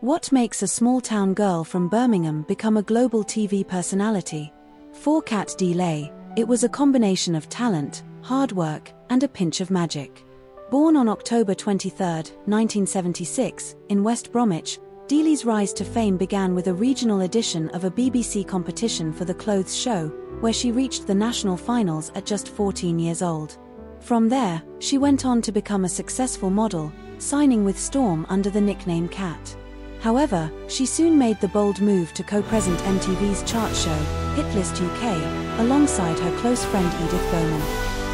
What makes a small town girl from Birmingham become a global TV personality? For Cat Deeley, it was a combination of talent, hard work, and a pinch of magic. Born on October 23, 1976, in West Bromwich, Deeley's rise to fame began with a regional edition of a BBC competition for the clothes show, where she reached the national finals at just 14 years old. From there, she went on to become a successful model, signing with Storm under the nickname Cat. However, she soon made the bold move to co-present MTV's chart show, Hitlist UK, alongside her close friend Edith Bowman.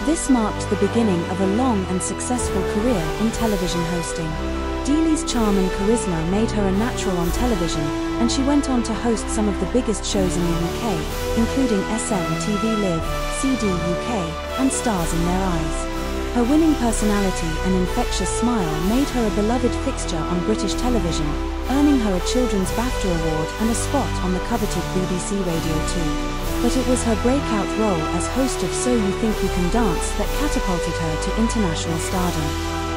This marked the beginning of a long and successful career in television hosting. Deeley's charm and charisma made her a natural on television, and she went on to host some of the biggest shows in the UK, including SM TV Live, CD UK, and Stars in Their Eyes. Her winning personality and infectious smile made her a beloved fixture on British television, earning her a Children's BAFTA Award and a spot on the coveted BBC Radio 2. But it was her breakout role as host of So You Think You Can Dance that catapulted her to international stardom.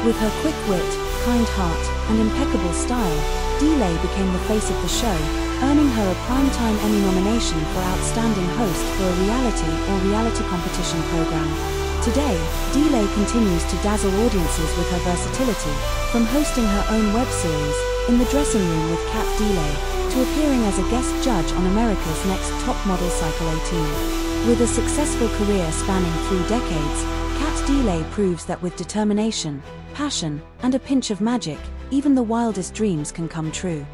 With her quick wit, kind heart, and impeccable style, Deeley became the face of the show, earning her a Primetime Emmy nomination for Outstanding Host for a reality or reality competition program. Today, Deeley continues to dazzle audiences with her versatility, from hosting her own web series, In the Dressing Room with Cat Deeley, to appearing as a guest judge on America's Next Top Model Cycle 18. With a successful career spanning three decades, Cat Deeley proves that with determination, passion, and a pinch of magic, even the wildest dreams can come true.